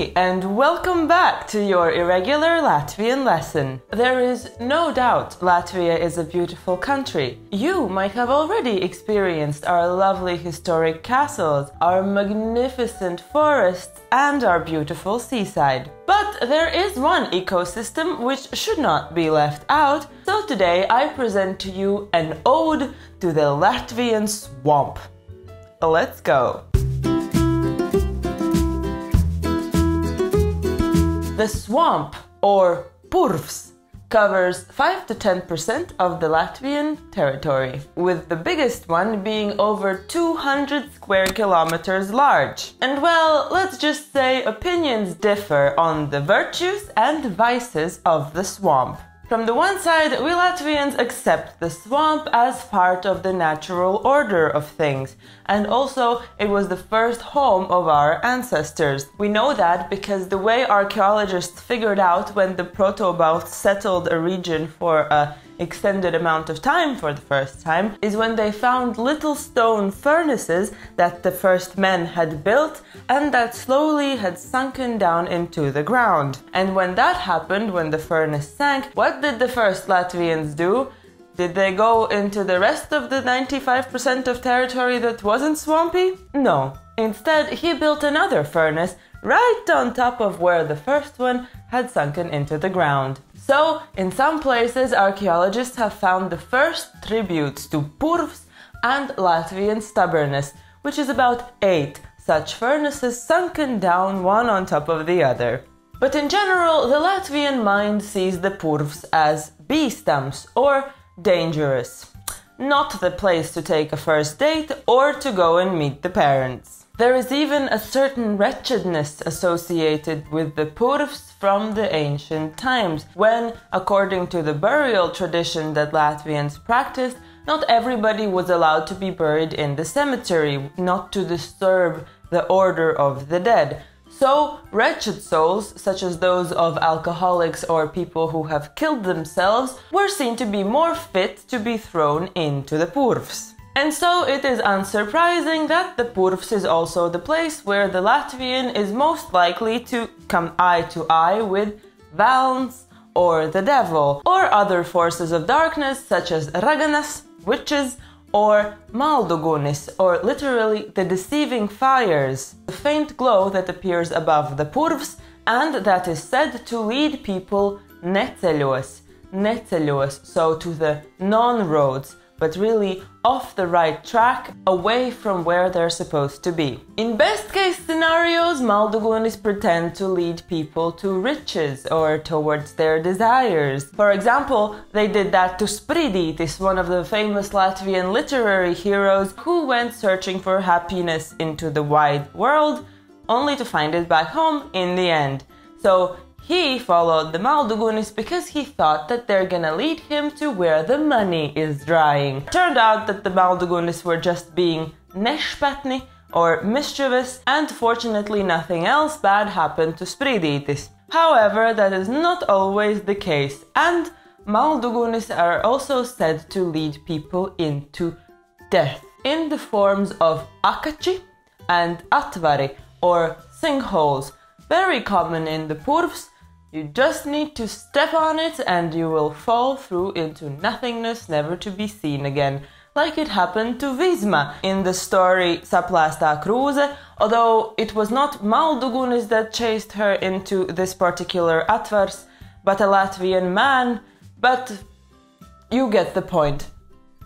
And welcome back to your irregular Latvian lesson. There is no doubt Latvia is a beautiful country. You might have already experienced our lovely historic castles, our magnificent forests, and our beautiful seaside. But there is one ecosystem which should not be left out, so today I present to you an ode to the Latvian swamp. Let's go! The swamp, or purvs, covers 5 to 10% of the Latvian territory, with the biggest one being over 200 square kilometers large. And well, let's just say opinions differ on the virtues and vices of the swamp. From the one side, we Latvians accept the swamp as part of the natural order of things, and also it was the first home of our ancestors. We know that because the way archaeologists figured out when the Proto-Balts settled a region for a extended amount of time for the first time is when they found little stone furnaces that the first men had built and that slowly had sunken down into the ground. And when that happened, when the furnace sank, what did the first Latvians do? Did they go into the rest of the 95% of territory that wasn't swampy? No. Instead, he built another furnace right on top of where the first one had sunken into the ground. So, in some places, archaeologists have found the first tributes to Purvs and Latvian stubbornness, which is about eight such furnaces sunken down one on top of the other. But in general, the Latvian mind sees the Purvs as bīstams or dangerous. Not the place to take a first date or to go and meet the parents. There is even a certain wretchedness associated with the purvs from the ancient times, when, according to the burial tradition that Latvians practiced, not everybody was allowed to be buried in the cemetery, not to disturb the order of the dead. So, wretched souls, such as those of alcoholics or people who have killed themselves, were seen to be more fit to be thrown into the purvs. And so it is unsurprising that the Purvs is also the place where the Latvian is most likely to come eye to eye with Velns or the devil, or other forces of darkness such as Raganas, witches, or Maldugunis, or literally the deceiving fires, the faint glow that appears above the Purvs and that is said to lead people neceļos, neceļos, so to the non-roads, but really off the right track, away from where they're supposed to be. In best case scenarios, Maldugunis pretend to lead people to riches or towards their desires. For example, they did that to Sprīdītis, one of the famous Latvian literary heroes who went searching for happiness into the wide world, only to find it back home in the end. So he followed the Maldugunis because he thought that they're gonna lead him to where the money is drying. Turned out that the Maldugunis were just being nešpetni or mischievous, and fortunately nothing else bad happened to Sprīdītis. However, that is not always the case, and Maldugunis are also said to lead people into death in the forms of akači and atvari or sinkholes, very common in the purvs you just need to step on it and you will fall through into nothingness never to be seen again, like it happened to Visma in the story Saplāstā krūze, although it was not Maldugunis that chased her into this particular atvars, but a Latvian man, but you get the point.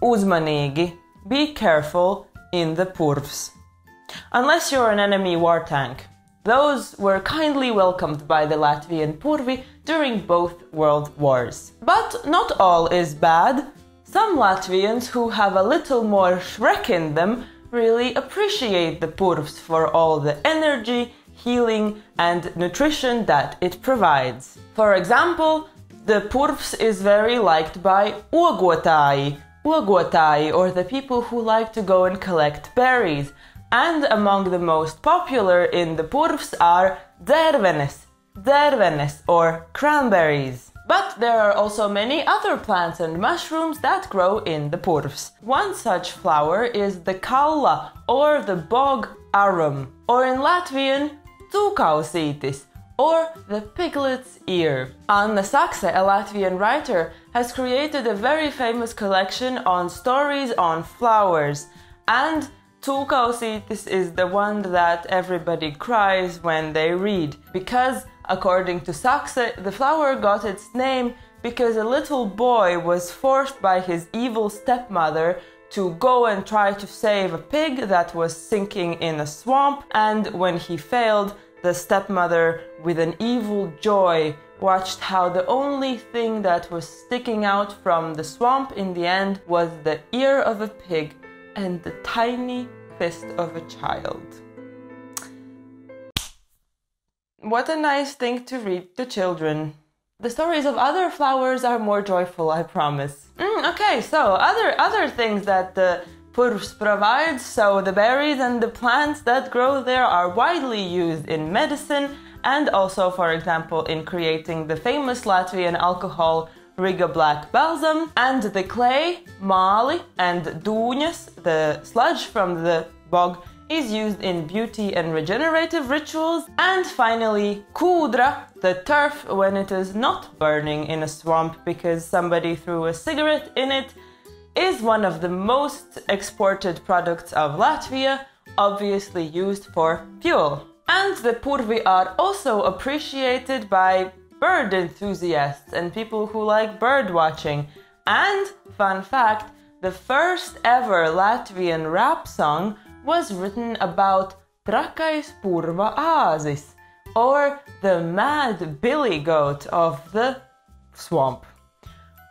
Uzmanīgi, be careful in the purvs. Unless you're an enemy war tank. Those were kindly welcomed by the Latvian Purvi during both world wars. But not all is bad. Some Latvians who have a little more Shrek in them really appreciate the Purvs for all the energy, healing, and nutrition that it provides. For example, the Purvs is very liked by Ogotāji, Ogotāji, or the people who like to go and collect berries and among the most popular in the purvs are dzērvenes, dzērvenes or cranberries. But there are also many other plants and mushrooms that grow in the purvs. One such flower is the kalla or the bog arum, or in Latvian Cūkausītis, or the piglet's ear. Anna Sakse, a Latvian writer, has created a very famous collection on stories on flowers, and Cūkausītis is the one that everybody cries when they read, because, according to Sakse, the flower got its name because a little boy was forced by his evil stepmother to go and try to save a pig that was sinking in a swamp, and when he failed, the stepmother, with an evil joy, watched how the only thing that was sticking out from the swamp in the end was the ear of a pig and the tiny fist of a child. What a nice thing to read to children. The stories of other flowers are more joyful, I promise. Mm, okay, so other other things that the Purvs provides, so the berries and the plants that grow there are widely used in medicine and also, for example, in creating the famous Latvian alcohol Riga Black Balsam, and the clay, mali, and dūņas, the sludge from the bog, is used in beauty and regenerative rituals. And finally, kūdra, the turf when it is not burning in a swamp because somebody threw a cigarette in it is one of the most exported products of Latvia, obviously used for fuel. And the purvi are also appreciated by bird enthusiasts and people who like bird watching. And, fun fact, the first ever Latvian rap song was written about Trakais purva āzis, or the mad billy goat of the swamp.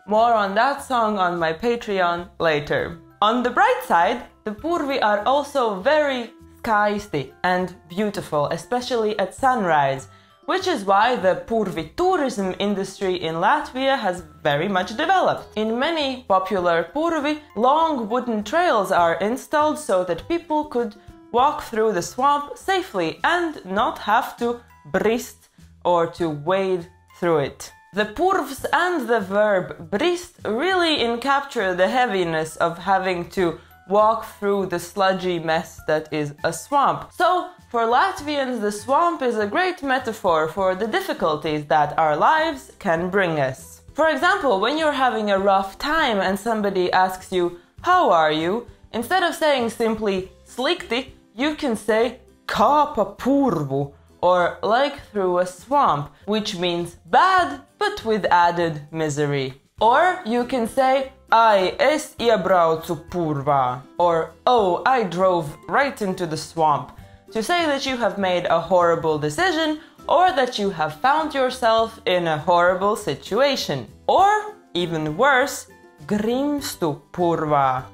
More on that song on my Patreon later. On the bright side, the Purvi are also very skaisti and beautiful, especially at sunrise, which is why the Purvi tourism industry in Latvia has very much developed. In many popular Purvi, long wooden trails are installed so that people could walk through the swamp safely and not have to brist or to wade through it. The purvs and the verb brist really encapture the heaviness of having to walk through the sludgy mess that is a swamp. So, for Latvians, the swamp is a great metaphor for the difficulties that our lives can bring us. For example, when you're having a rough time and somebody asks you, How are you? instead of saying simply slikti, you can say kāpa purvu or like through a swamp, which means bad but with added misery. Or you can say I es iebraucu purvā or oh I drove right into the swamp to say that you have made a horrible decision or that you have found yourself in a horrible situation. Or even worse, grimstu purvā.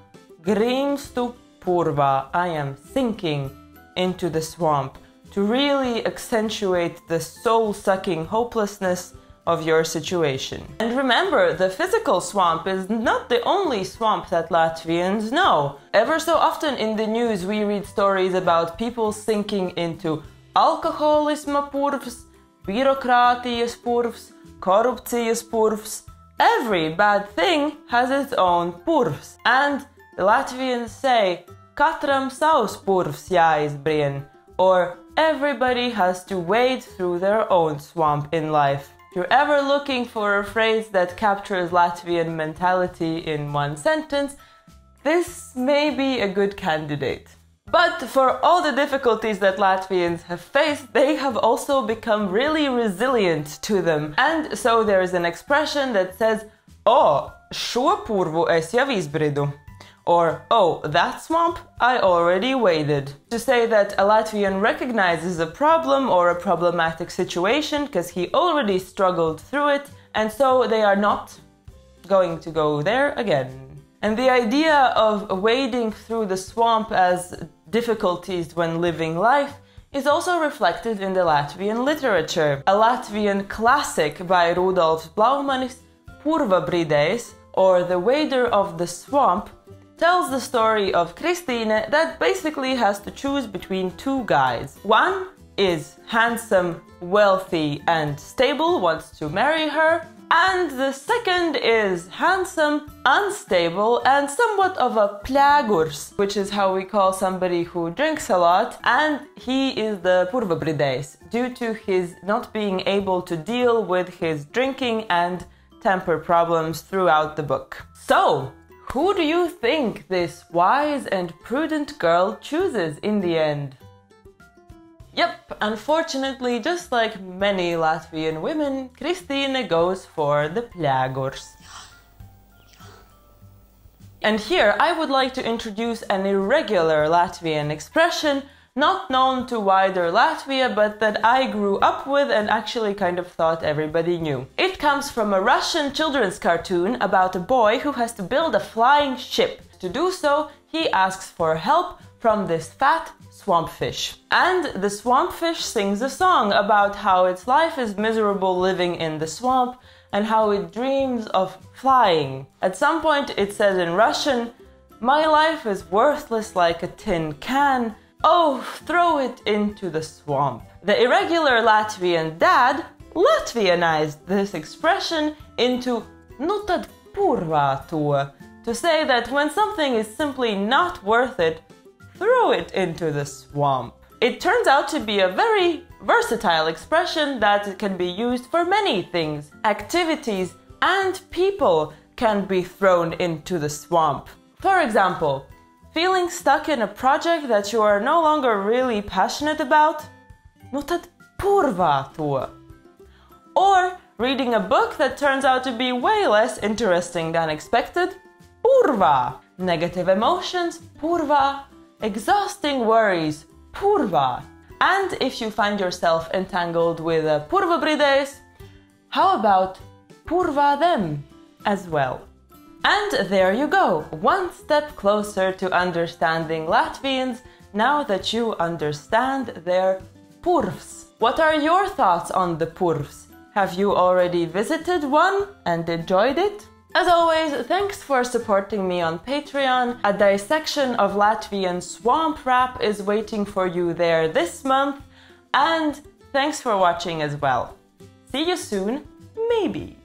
Grimstu purvā. I am sinking into the swamp to really accentuate the soul sucking hopelessness of your situation. And remember, the physical swamp is not the only swamp that Latvians know. Ever so often in the news, we read stories about people sinking into alcoholism purvs, birokrātijas purvs, korupcijas purvs. Every bad thing has its own purvs. And Latvians say, katram savs purvs jāizbrien, or Everybody has to wade through their own swamp in life. If you're ever looking for a phrase that captures Latvian mentality in one sentence, this may be a good candidate. But for all the difficulties that Latvians have faced, they have also become really resilient to them. And so there is an expression that says, Oh, šo purvu es jau izbridu or oh, that swamp, I already waded. To say that a Latvian recognizes a problem or a problematic situation because he already struggled through it, and so they are not going to go there again. And the idea of wading through the swamp as difficulties when living life is also reflected in the Latvian literature. A Latvian classic by Rudolf Blaumanis, Purva Bridējs, or The Wader of the Swamp, tells the story of Christine that basically has to choose between two guys. One is handsome, wealthy, and stable, wants to marry her, And the second is handsome, unstable, and somewhat of a plagurs, which is how we call somebody who drinks a lot. And he is the purvabrides due to his not being able to deal with his drinking and temper problems throughout the book. So, who do you think this wise and prudent girl chooses in the end? Yep, unfortunately, just like many Latvian women, Christine goes for the plagurs. And here I would like to introduce an irregular Latvian expression not known to wider Latvia, but that I grew up with and actually kind of thought everybody knew. It comes from a Russian children's cartoon about a boy who has to build a flying ship. To do so, he asks for help from this fat swampfish. And the swampfish sings a song about how its life is miserable living in the swamp and how it dreams of flying. At some point, it says in Russian, My life is worthless like a tin can. Oh, throw it into the swamp. The irregular Latvian dad Latvianized this expression into nu tad purvā to, to say that when something is simply not worth it, throw it into the swamp. It turns out to be a very versatile expression that can be used for many things. Activities and people can be thrown into the swamp. For example, feeling stuck in a project that you are no longer really passionate about? Nu tad purvā to. Or reading a book that turns out to be way less interesting than expected? Purvā. Negative emotions? Purvā exhausting worries, purva. And if you find yourself entangled with a purvabrides, how about purva them as well? And there you go, one step closer to understanding Latvians now that you understand their purvs. What are your thoughts on the purvs? Have you already visited one and enjoyed it? As always, thanks for supporting me on Patreon. A dissection of Latvian swamp rap is waiting for you there this month. And thanks for watching as well. See you soon, maybe.